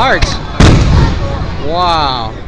Hearts. Wow.